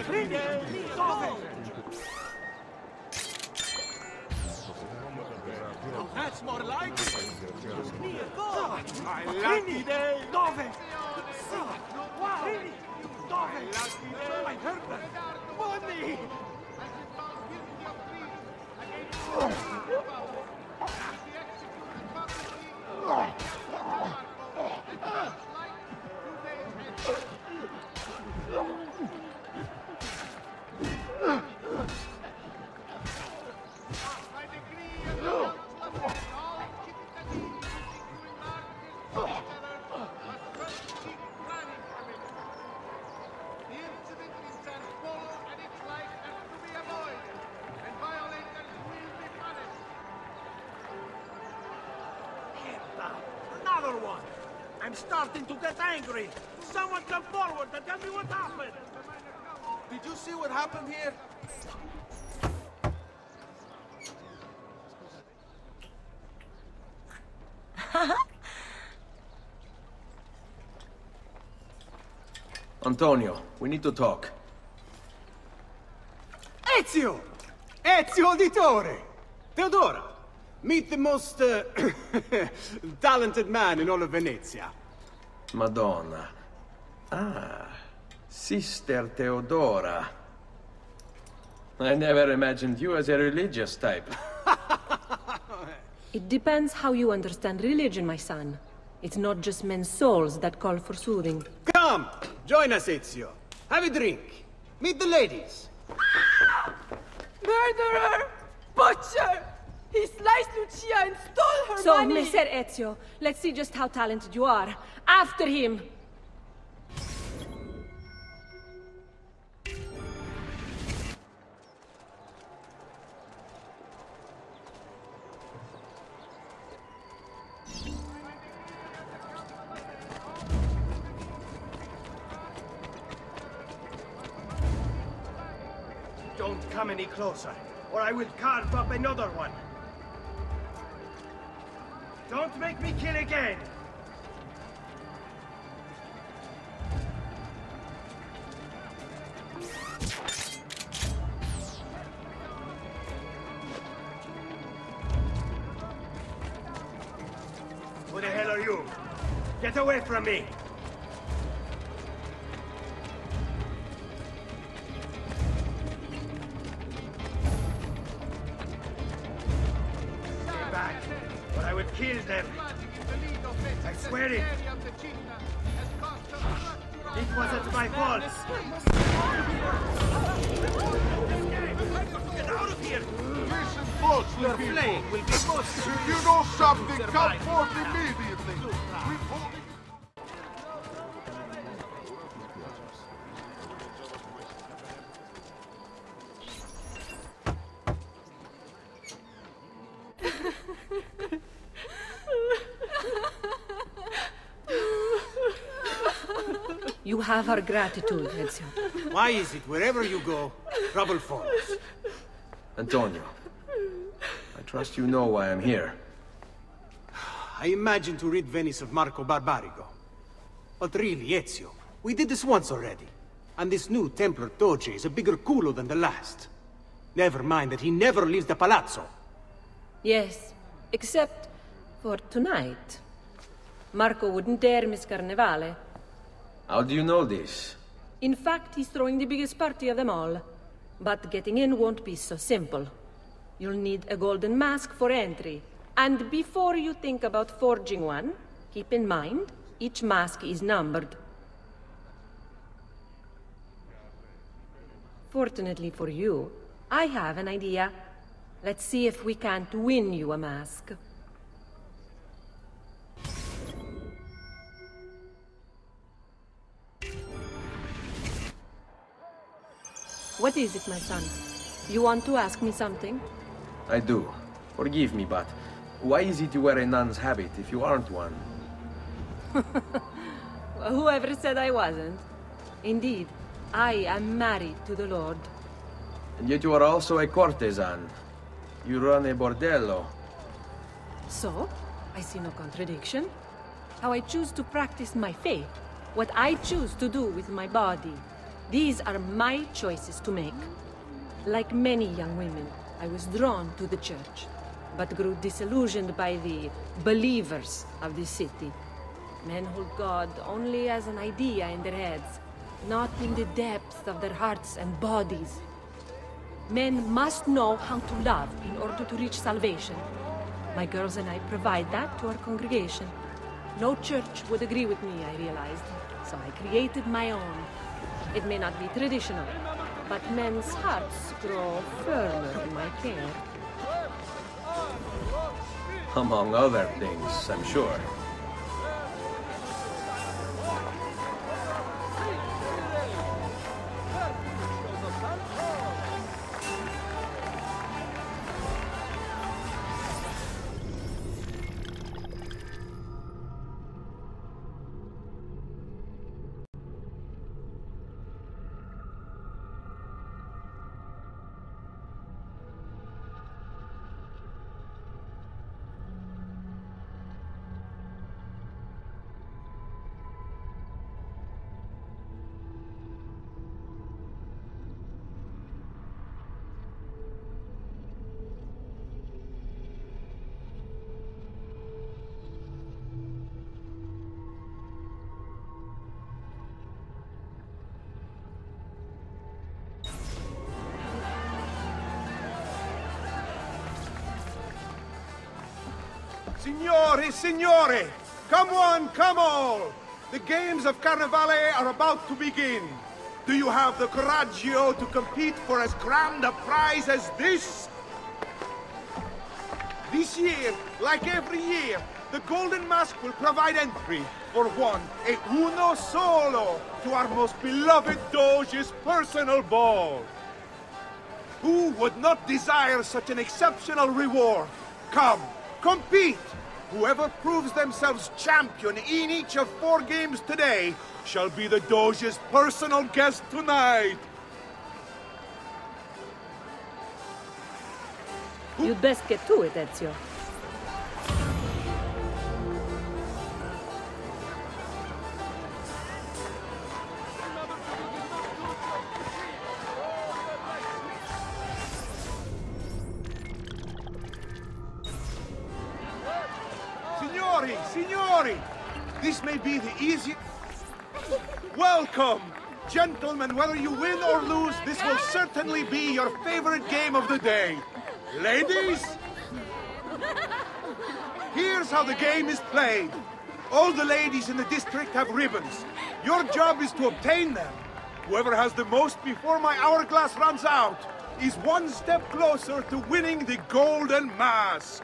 I I'm starting to get angry! Someone come forward and tell me what happened! Did you see what happened here? Antonio, we need to talk. Ezio! Ezio Auditore! Teodora! Meet the most uh, talented man in all of Venezia. Madonna. Ah, Sister Teodora. I never imagined you as a religious type. It depends how you understand religion, my son. It's not just men's souls that call for soothing. Come! Join us, Ezio. Have a drink. Meet the ladies. Murderer! Butcher! He sliced Lucia and stole her So, money! Messer Ezio, let's see just how talented you are. After him! Don't come any closer, or I will carve up another one. Don't make me kill again! Who the hell are you? Get away from me! Have our gratitude, Ezio. Why is it wherever you go, trouble follows? Antonio, I trust you know why I'm here. I imagine to rid Venice of Marco Barbarigo. But really, Ezio, we did this once already. And this new Templar Doge is a bigger culo than the last. Never mind that he never leaves the palazzo. Yes, except for tonight. Marco wouldn't dare miss Carnevale. How do you know this? In fact, he's throwing the biggest party of them all. But getting in won't be so simple. You'll need a golden mask for entry. And before you think about forging one, keep in mind, each mask is numbered. Fortunately for you, I have an idea. Let's see if we can't win you a mask. What is it, my son? You want to ask me something? I do. Forgive me, but why is it you wear a nun's habit if you aren't one? Whoever said I wasn't? Indeed, I am married to the Lord. And yet you are also a courtesan. You run a bordello. So, I see no contradiction. How I choose to practice my faith What I choose to do with my body, these are my choices to make. Like many young women, I was drawn to the church, but grew disillusioned by the believers of the city. Men hold God only as an idea in their heads, not in the depths of their hearts and bodies. Men must know how to love in order to reach salvation. My girls and I provide that to our congregation. No church would agree with me, I realized, so I created my own. It may not be traditional, but men's hearts grow firmer in my care. Among other things, I'm sure. Signori, signori! Come on, come all! The games of Carnevale are about to begin. Do you have the coraggio to compete for as grand a prize as this? This year, like every year, the Golden Mask will provide entry for one, e uno solo, to our most beloved Doge's personal ball. Who would not desire such an exceptional reward? Come, compete! Whoever proves themselves champion in each of four games today shall be the Doge's personal guest tonight. You'd best get to it, Ezio. Gentlemen, whether you win or lose, this will certainly be your favorite game of the day. Ladies? Here's how the game is played. All the ladies in the district have ribbons. Your job is to obtain them. Whoever has the most before my hourglass runs out is one step closer to winning the Golden Mask.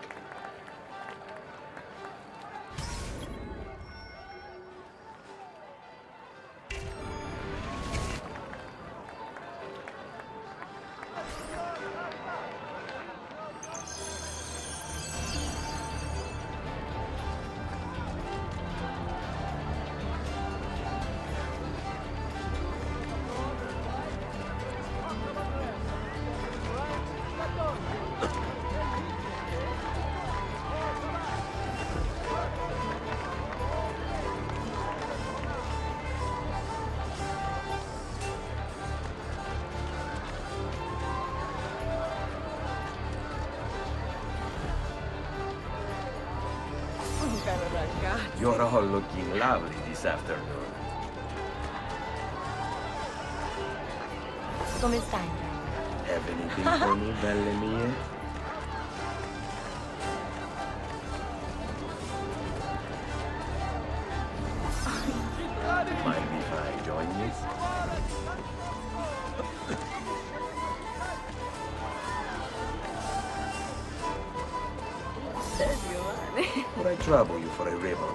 You're all looking lovely this afternoon. Come stai? Have anything for me, belle mie? Mind if I join you? Would I trouble you for a ribbon?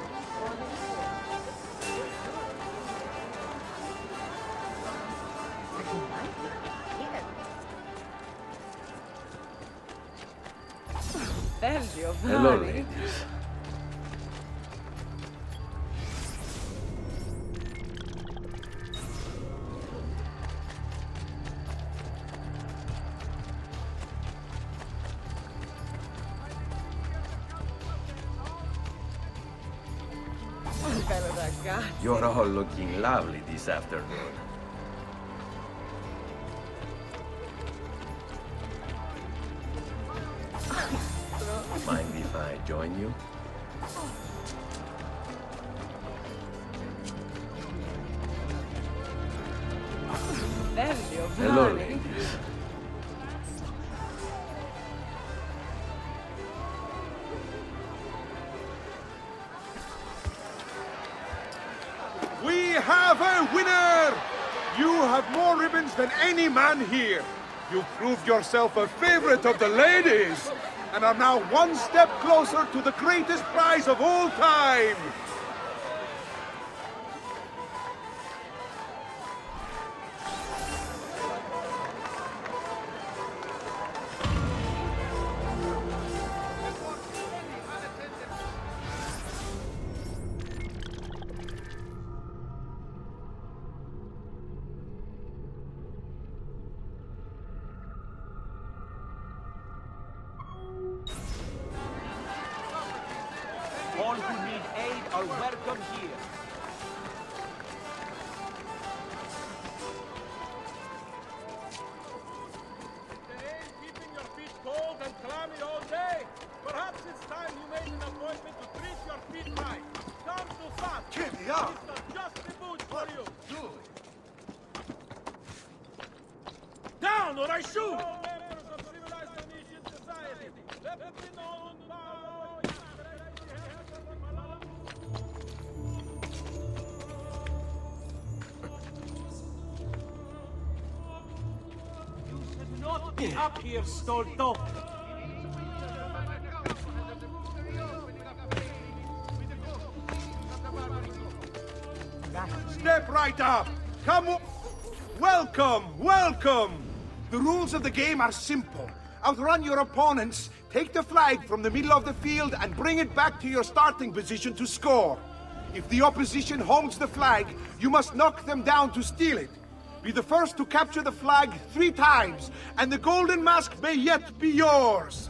Bello, Hello, Vale. ladies. bel. You're all looking lovely this afternoon. Yourself a favorite of the ladies, and are now one step closer to the greatest prize of all time. Stolto. Step right up. Come. Welcome, welcome. The rules of the game are simple. Outrun your opponents, take the flag from the middle of the field, and bring it back to your starting position to score. If the opposition holds the flag, you must knock them down to steal it. Be the first to capture the flag three times, and the golden mask may yet be yours.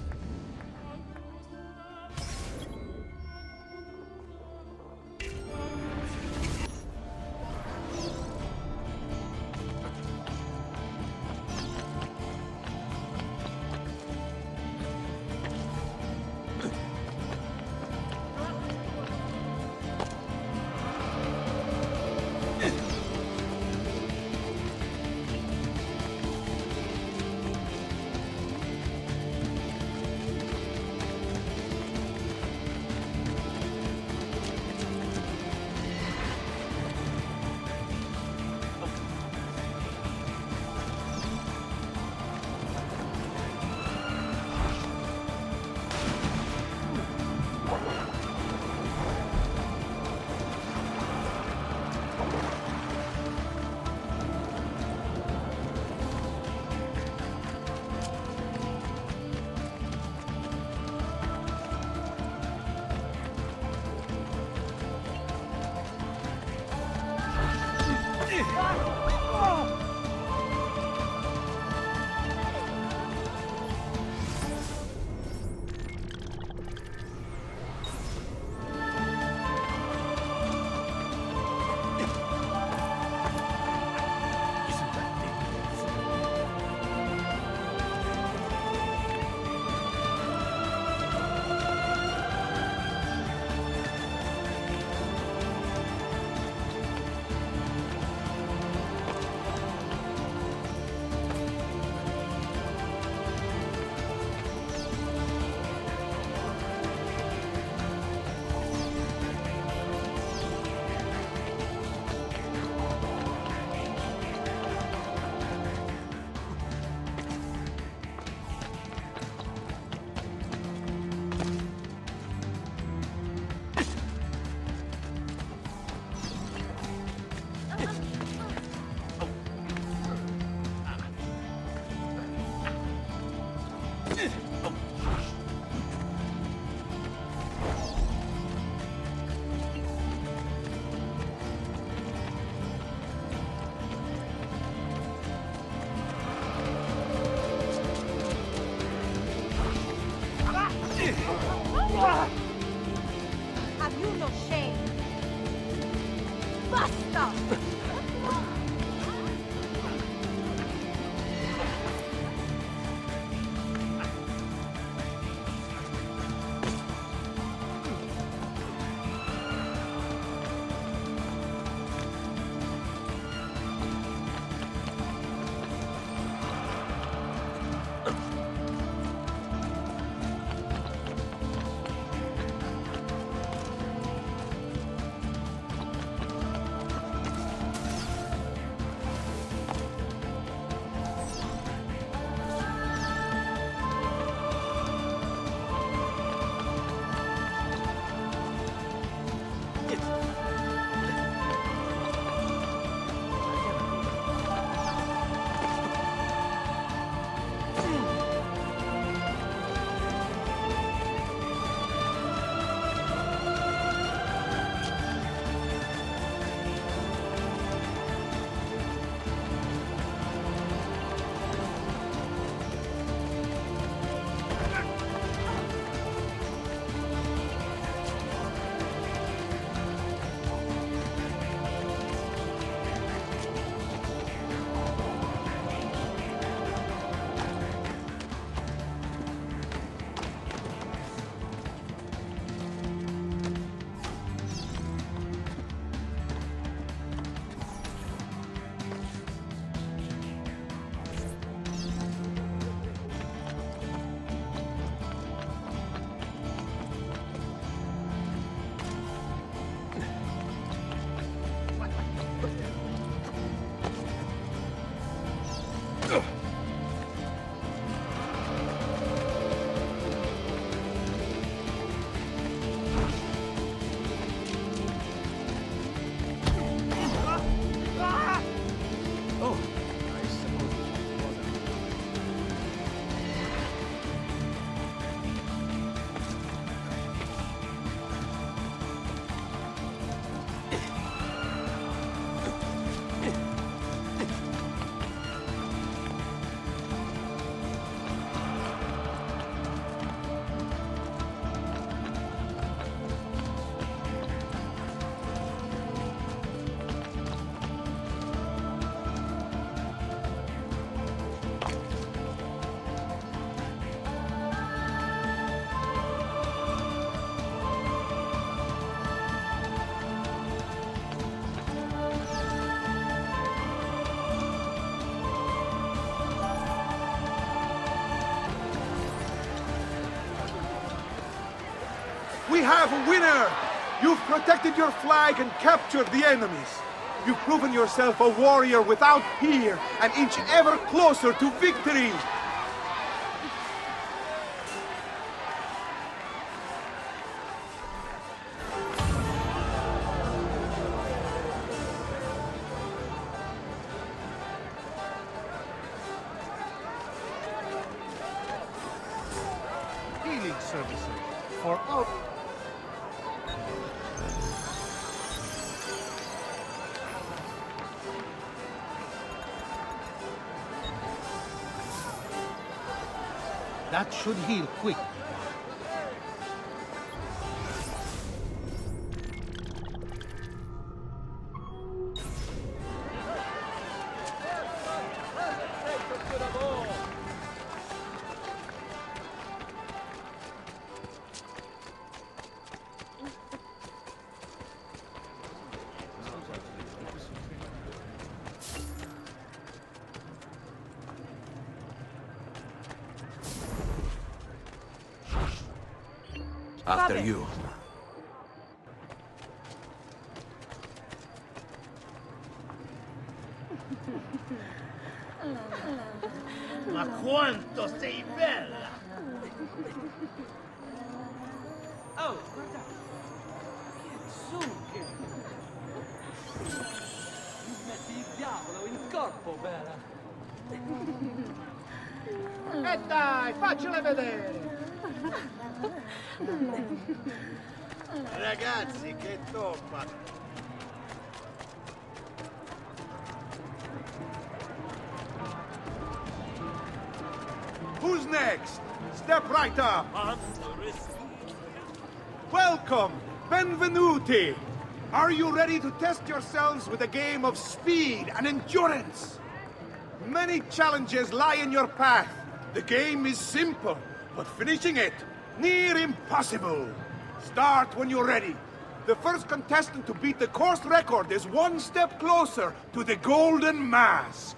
We winner! You've protected your flag and captured the enemies. You've proven yourself a warrior without peer, and inch ever closer to victory! That quanto sei bella! Oh, guarda! Che zucche! Metti il diavolo in corpo, bella! E dai, faccela vedere! Ragazzi, che toppa! Step! Welcome! Benvenuti! Are you ready to test yourselves with a game of speed and endurance? Many challenges lie in your path. The game is simple, but finishing it, near impossible. Start when you're ready. The first contestant to beat the course record is one step closer to the Golden Mask.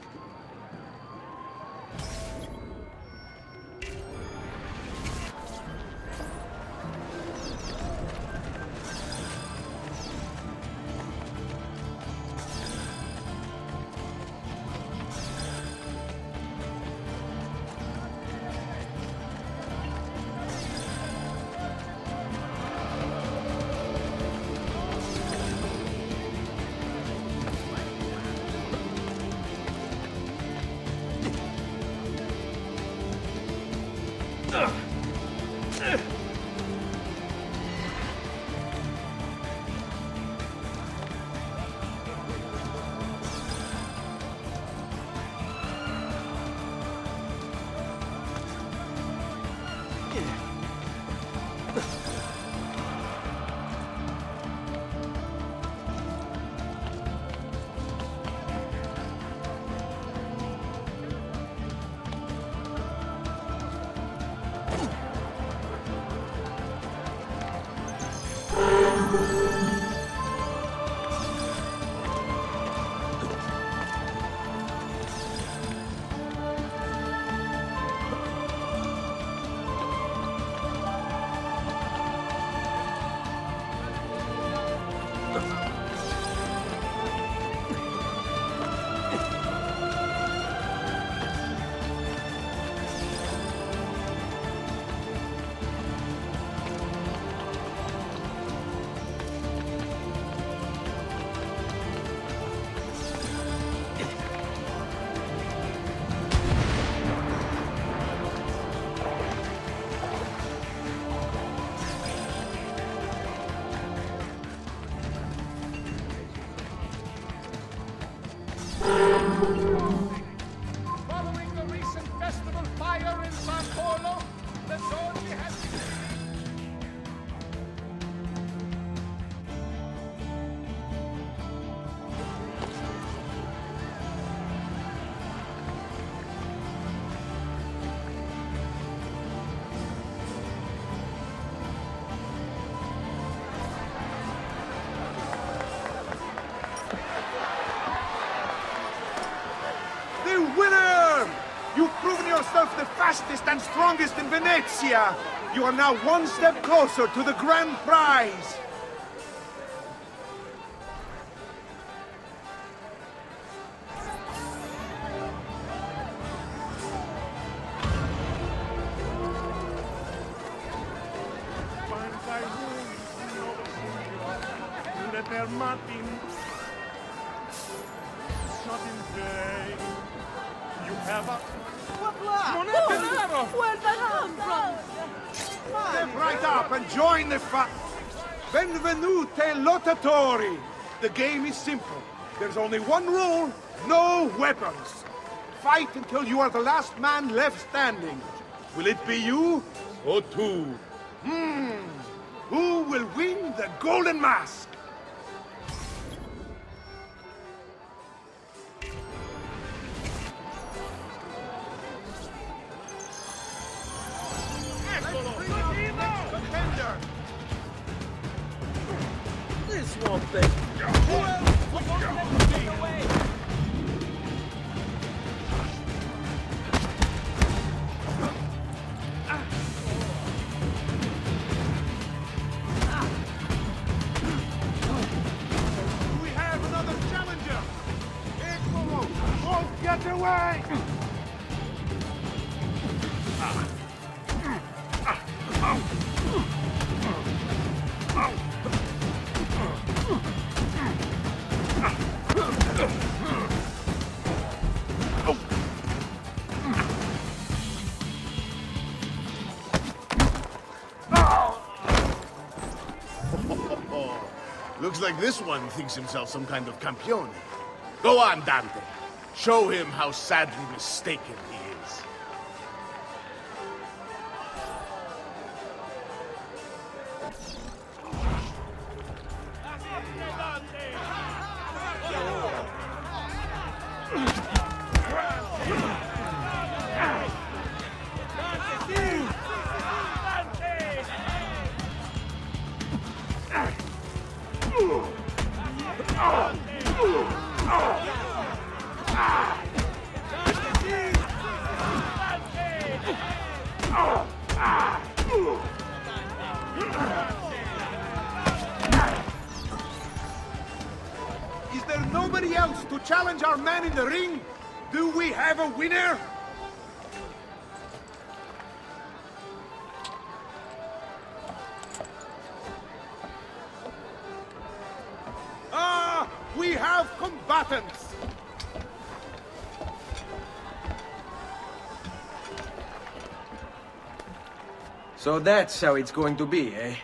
Fastest and strongest in Venezia! You are now one step closer to the grand prize! Lottatori! The game is simple. There's only one rule, no weapons. Fight until you are the last man left standing. Will it be you or two? Hmm. Who will win the Golden Mask? Like this one thinks himself some kind of campione. Go on, Dante. Show him how sadly mistaken to challenge our man in the ring? Do we have a winner? Ah, we have combatants! So that's how it's going to be, eh?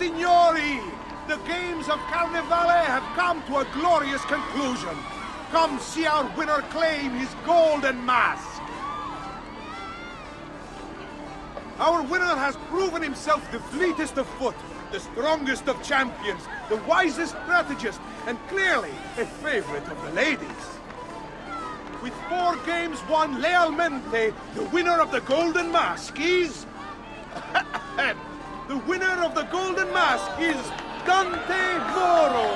Signori, the games of Carnevale have come to a glorious conclusion. Come see our winner claim his golden mask. Our winner has proven himself the fleetest of foot, the strongest of champions, the wisest strategist, and clearly a favorite of the ladies. With four games won lealmente, the winner of the Golden Mask is... the winner of the Golden Mask is Dante Moro!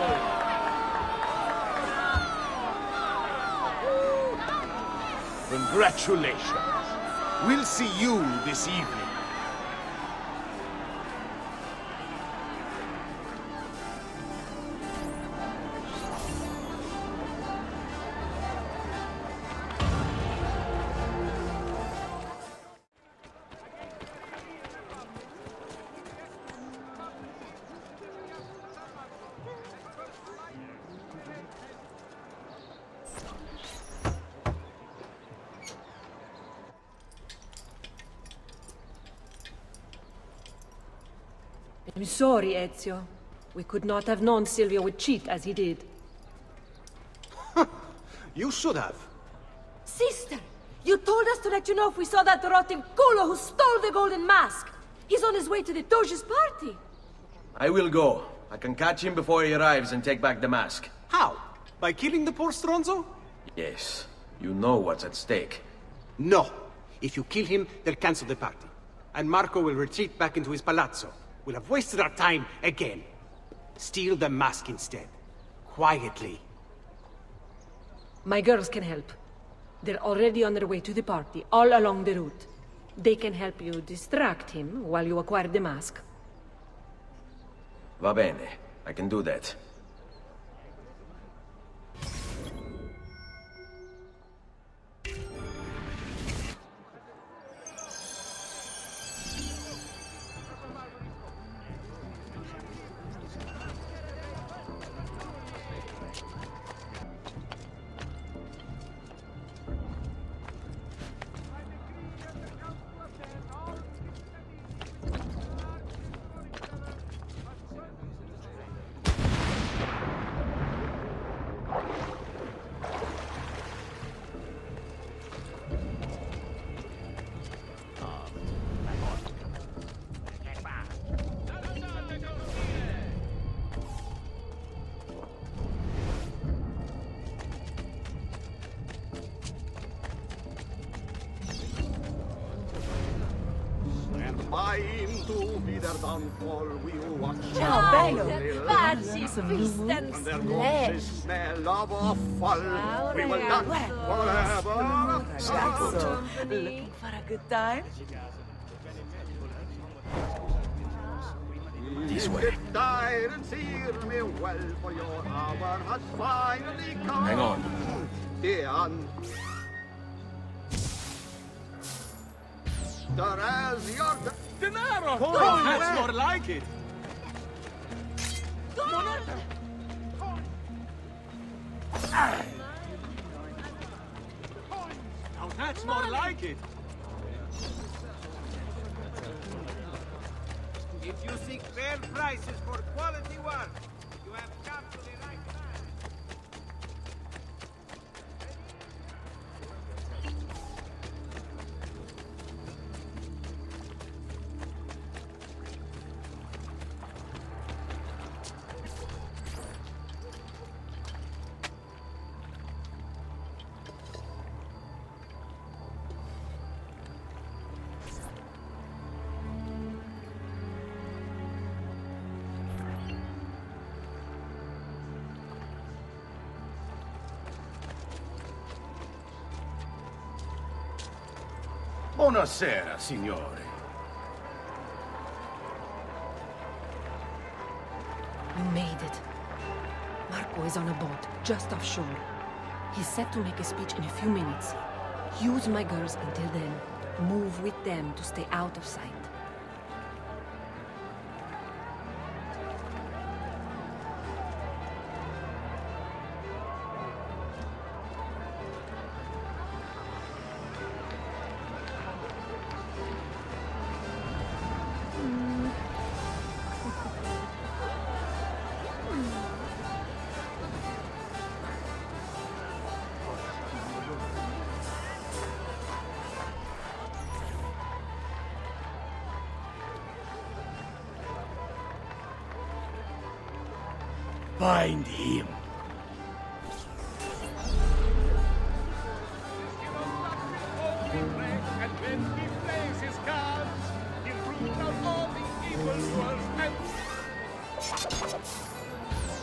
Congratulations. We'll see you this evening. Sorry, Ezio. We could not have known Silvio would cheat as he did. You should have. Sister, you told us to let you know if we saw that rotten culo who stole the golden mask. He's on his way to the Doge's party. I will go. I can catch him before he arrives and take back the mask. How? By killing the poor Stronzo? Yes. You know what's at stake. No. If you kill him, they'll cancel the party. And Marco will retreat back into his palazzo. We'll have wasted our time again. Steal the mask instead. Quietly. My girls can help. They're already on their way to the party, all along the route. They can help you distract him while you acquire the mask. Va bene. I can do that. Mm-hmm. offal. We will dance forever. Ragazzo, looking for a good time? This way. Get tired and sear me well, for your hour has finally come. Hang on. Dian. Therese, your... Denaro! That's more like it. Now that's more like it. If you seek fair prices for quality work, Buonasera, signore. We made it. Marco is on a boat, just offshore. He's set to make a speech in a few minutes. Use my girls until then. Move with them to stay out of sight.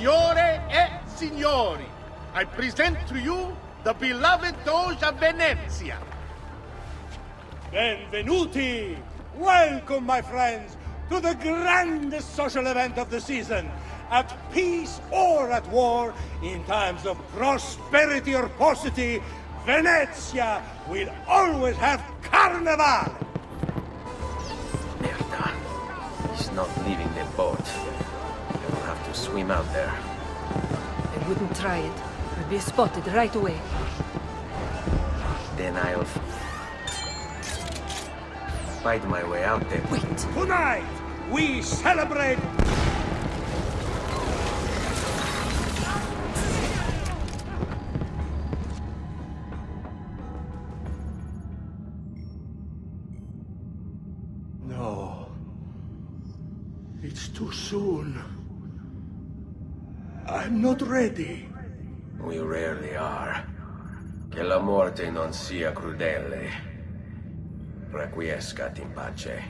Signore e signori, I present to you the beloved Doge of Venezia. Benvenuti! Welcome, my friends, to the grandest social event of the season. At peace or at war, in times of prosperity or paucity, Venezia will always have Carnevale! Merda. He's not leaving the boat to swim out there. I wouldn't try it. I'd be spotted right away. Then I'll... fight my way out there. Wait! Tonight, we celebrate... No. It's too soon. I'm not ready. We rarely are. Che la morte non sia crudele. Requiescat in pace.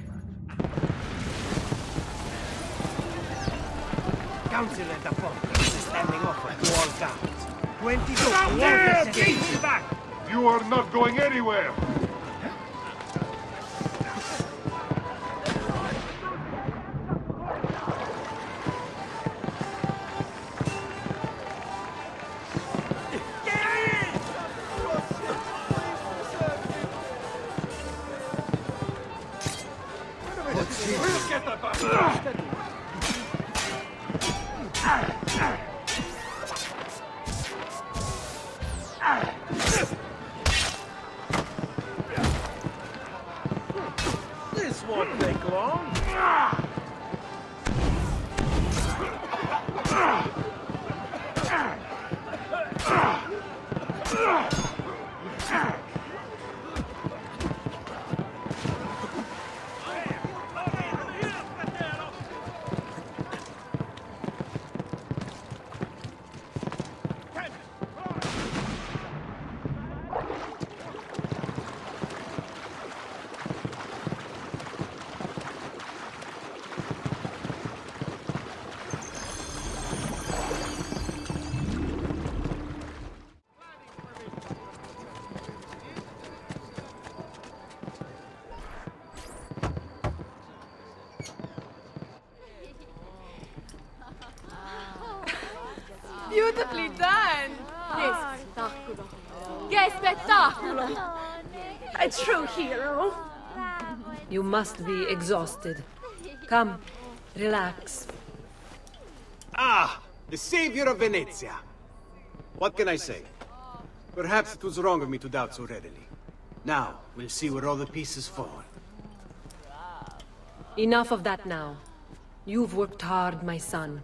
Council at the fortress is standing off at all guards. 22 Stop there! Beat me back! You are not going anywhere! Must be exhausted. Come, relax. Ah, the savior of Venezia. What can I say? Perhaps it was wrong of me to doubt so readily. Now, we'll see where all the pieces fall. Enough of that now. You've worked hard, my son.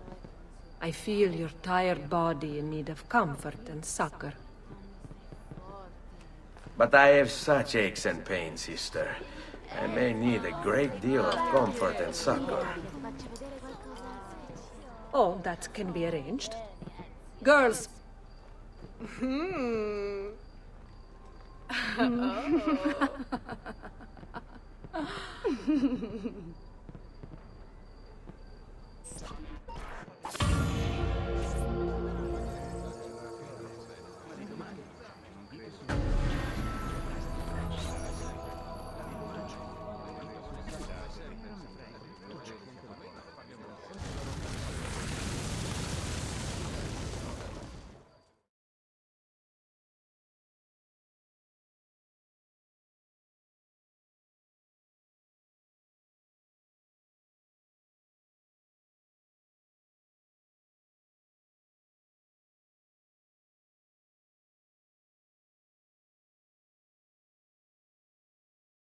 I feel your tired body in need of comfort and succor. But I have such aches and pains, sister. I may need a great deal of comfort and succor. Oh, that can be arranged. Girls, Hmm.